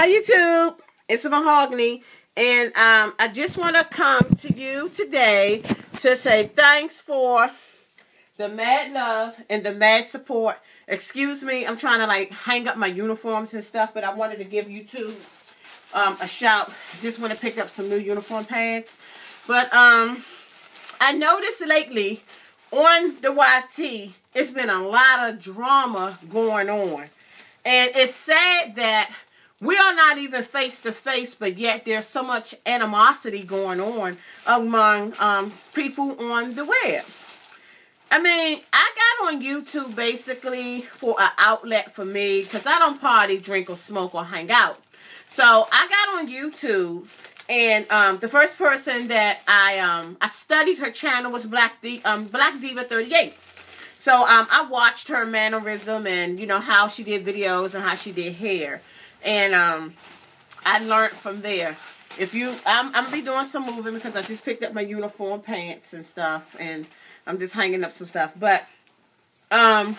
Hi YouTube, it's a Mahogany, and um, I just want to come to you today to say thanks for the mad love and the mad support. Excuse me, I'm trying to like hang up my uniforms and stuff, but I wanted to give you two um, a shout. Just want to pick up some new uniform pants, but um, I noticed lately on the YT, it's been a lot of drama going on, and it's sad that we are not even face to face, but yet there's so much animosity going on among um, people on the web. I mean, I got on YouTube basically for an outlet for me because I don't party, drink, or smoke or hang out. So I got on YouTube, and um, the first person that I um, I studied her channel was Black D um, Black Diva 38. So um, I watched her mannerism and you know how she did videos and how she did hair and um, I learned from there. If you, I'm, I'm gonna be doing some moving because I just picked up my uniform pants and stuff, and I'm just hanging up some stuff. But um,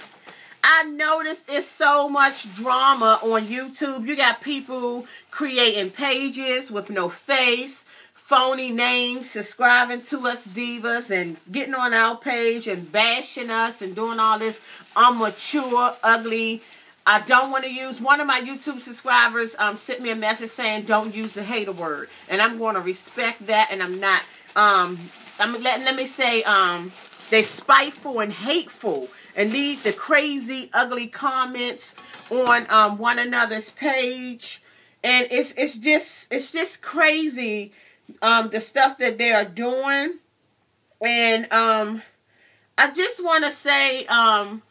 I noticed there's so much drama on YouTube. You got people creating pages with no face, phony names, subscribing to us divas, and getting on our page and bashing us and doing all this immature, ugly I don't want to use one of my YouTube subscribers um, sent me a message saying don't use the hater word, and I'm going to respect that, and I'm not. Um, I'm letting let me say um, they spiteful and hateful, and leave the crazy, ugly comments on um, one another's page, and it's it's just it's just crazy um, the stuff that they are doing, and um, I just want to say um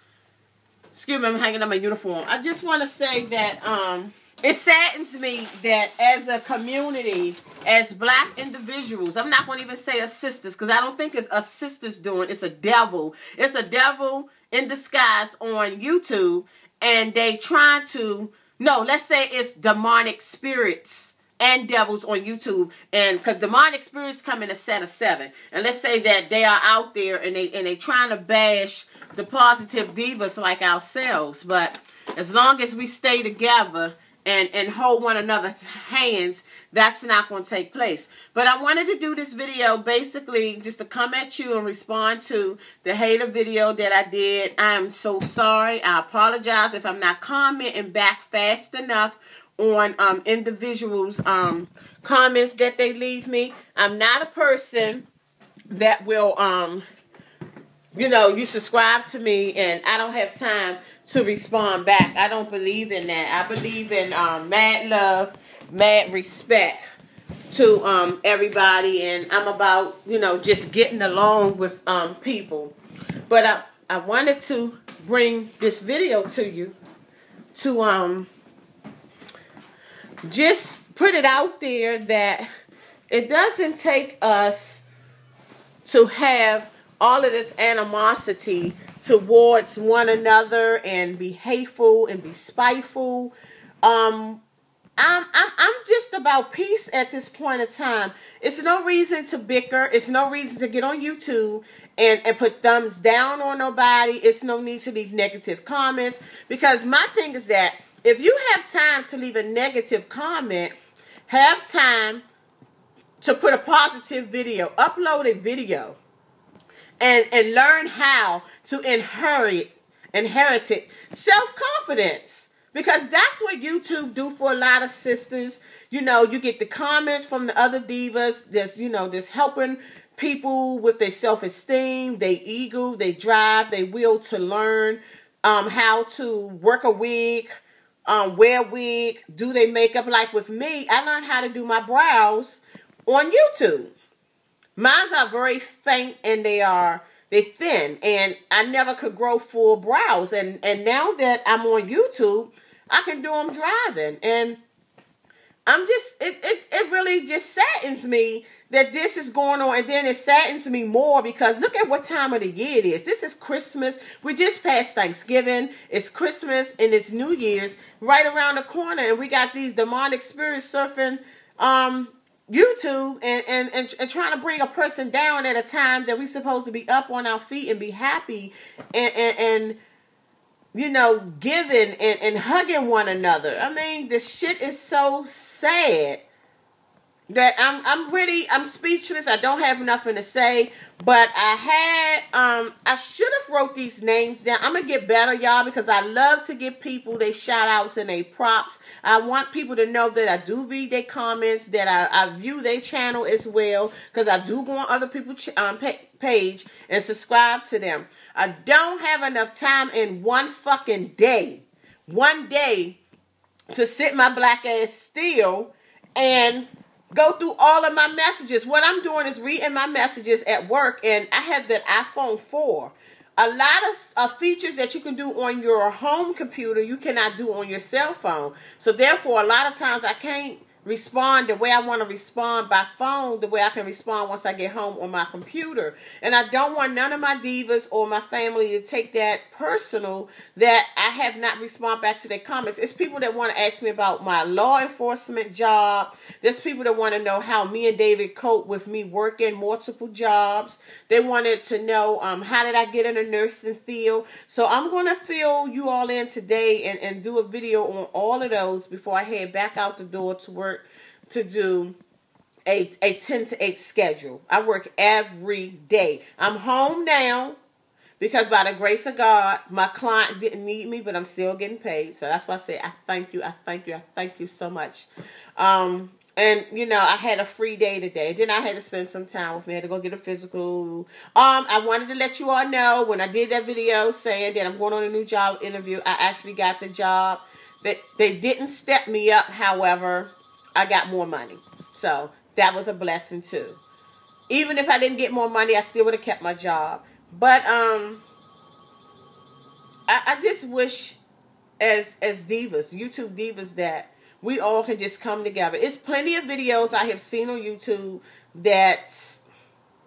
excuse me, I'm hanging up my uniform. I just want to say that um, it saddens me that as a community, as black individuals, I'm not going to even say as sisters because I don't think it's us sisters doing. It's a devil. It's a devil in disguise on YouTube, and they trying to no. Let's say it's demonic spirits and devils on YouTube, and because the demonic spirits come in a set of seven, and let's say that they are out there and they and they trying to bash the positive divas like ourselves, but as long as we stay together and and hold one another's hands, that's not going to take place. But I wanted to do this video basically just to come at you and respond to the hater video that I did. I'm so sorry. I apologize if I'm not commenting back fast enough on um, individuals' um, comments that they leave me. I'm not a person that will, um, you know, you subscribe to me and I don't have time to respond back. I don't believe in that. I believe in um, mad love, mad respect to um, everybody, and I'm about, you know, just getting along with um, people. But I, I wanted to bring this video to you to um just put it out there that it doesn't take us to have all of this animosity towards one another and be hateful and be spiteful. Um, I'm, I'm, I'm just about peace at this point of time. It's no reason to bicker. It's no reason to get on YouTube and, and put thumbs down on nobody. It's no need to leave negative comments because my thing is that if you have time to leave a negative comment, have time to put a positive video, upload a video, and, and learn how to inherit inherit it. self-confidence. Because that's what YouTube do for a lot of sisters. You know, you get the comments from the other divas that's, you know, that's helping people with their self-esteem, their ego, their drive, their will to learn um, how to work a wig, um, wear wig, do they makeup. Like with me, I learned how to do my brows on YouTube. Mine's are very faint and they are they thin, and I never could grow full brows. And and now that I'm on YouTube, I can do them driving, and I'm just it it, it really just saddens me that this is going on. And then it saddens me more because look at what time of the year it is. This is Christmas. We just passed Thanksgiving. It's Christmas and it's New Year's right around the corner. And we got these demonic spirits surfing um, YouTube and, and, and, and trying to bring a person down at a time that we're supposed to be up on our feet and be happy and, and, and you know, giving and, and hugging one another. I mean, this shit is so sad that I'm I'm really I'm speechless. I don't have nothing to say. But I had um I should have wrote these names down. I'm gonna get better, y'all, because I love to give people their shout outs and their props. I want people to know that I do read their comments, that I, I view their channel as well, because I do go on other people's um, page and subscribe to them. I don't have enough time in one fucking day, one day, to sit my black ass still and go through all of my messages. What I'm doing is reading my messages at work, and I have that iPhone 4. A lot of uh, features that you can do on your home computer, you cannot do on your cell phone. So, therefore, a lot of times I can't respond the way I want to respond by phone, the way I can respond once I get home on my computer. And I don't want none of my divas or my family to take that personal that I have not responded back to their comments. It's people that want to ask me about my law enforcement job. There's people that want to know how me and David cope with me working multiple jobs. They wanted to know um, how did I get in the nursing field. So I'm going to fill you all in today and, and do a video on all of those before I head back out the door to work to do a, a 10 to 8 schedule. I work every day. I'm home now because by the grace of God, my client didn't need me, but I'm still getting paid. So that's why I say I thank you, I thank you, I thank you so much. Um, and you know, I had a free day today. Then I had to spend some time with me. I had to go get a physical. Um, I wanted to let you all know when I did that video saying that I'm going on a new job interview. I actually got the job. That they didn't step me up, however. I got more money. So that was a blessing too. Even if I didn't get more money, I still would have kept my job. But um I, I just wish as as divas, YouTube divas that we all can just come together. It's plenty of videos I have seen on YouTube that's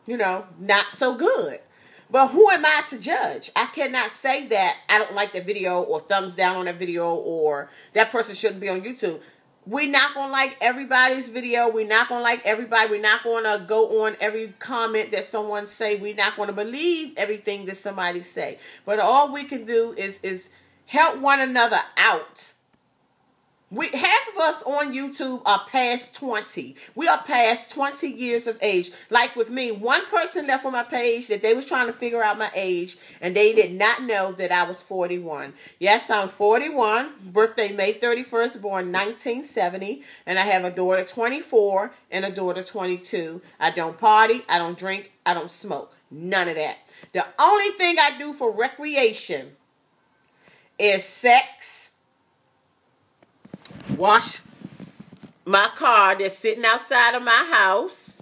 you know not so good. But who am I to judge? I cannot say that I don't like the video or thumbs down on that video or that person shouldn't be on YouTube we're not gonna like everybody's video. We're not gonna like everybody. We're not gonna go on every comment that someone say. We're not gonna believe everything that somebody say. But all we can do is is help one another out we half of us on YouTube are past 20. We are past 20 years of age. Like with me, one person left on my page that they was trying to figure out my age and they did not know that I was 41. Yes, I'm 41. Birthday May 31st, born 1970, and I have a daughter 24 and a daughter 22. I don't party, I don't drink, I don't smoke. None of that. The only thing I do for recreation is sex wash my car that's sitting outside of my house,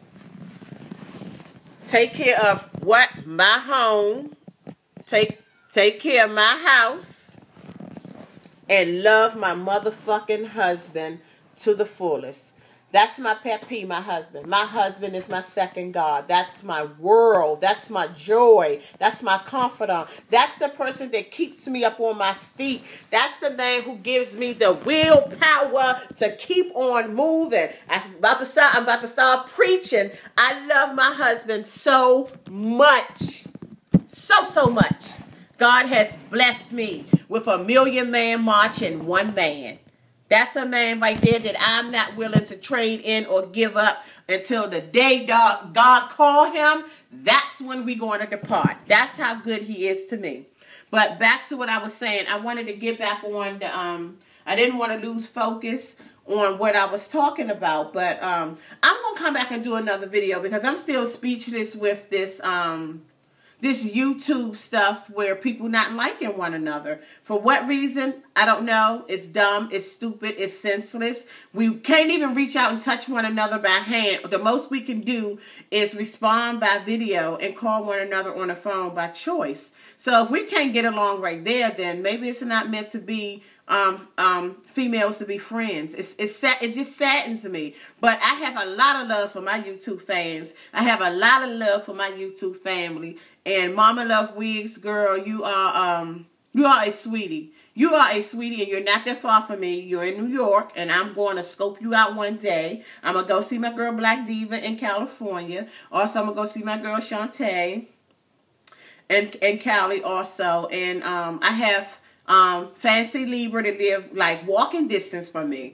take care of what? My home, take take care of my house, and love my motherfucking husband to the fullest. That's my pet peeve, my husband. My husband is my second God. That's my world. That's my joy. That's my confidant. That's the person that keeps me up on my feet. That's the man who gives me the willpower to keep on moving. I'm about to start, I'm about to start preaching. I love my husband so much. So, so much. God has blessed me with a million man march and one man. That's a man right there that I'm not willing to trade in or give up until the day God, call him. That's when we're going to depart. That's how good he is to me. But back to what I was saying, I wanted to get back on the, um, I didn't want to lose focus on what I was talking about. But um, I'm going to come back and do another video because I'm still speechless with this, um, this YouTube stuff where people not liking one another. For what reason? I don't know. It's dumb. It's stupid. It's senseless. We can't even reach out and touch one another by hand. The most we can do is respond by video and call one another on the phone by choice. So if we can't get along right there, then maybe it's not meant to be um, um, females to be friends. It's, it's it just saddens me. But I have a lot of love for my YouTube fans. I have a lot of love for my YouTube family. And Mama Love Wigs, girl, you are um you are a sweetie. You are a sweetie, and you're not that far from me. You're in New York, and I'm going to scope you out one day. I'm gonna go see my girl Black Diva in California. Also, I'm gonna go see my girl Shantae and and Cali also. And um, I have um, Fancy Libra to live like walking distance from me.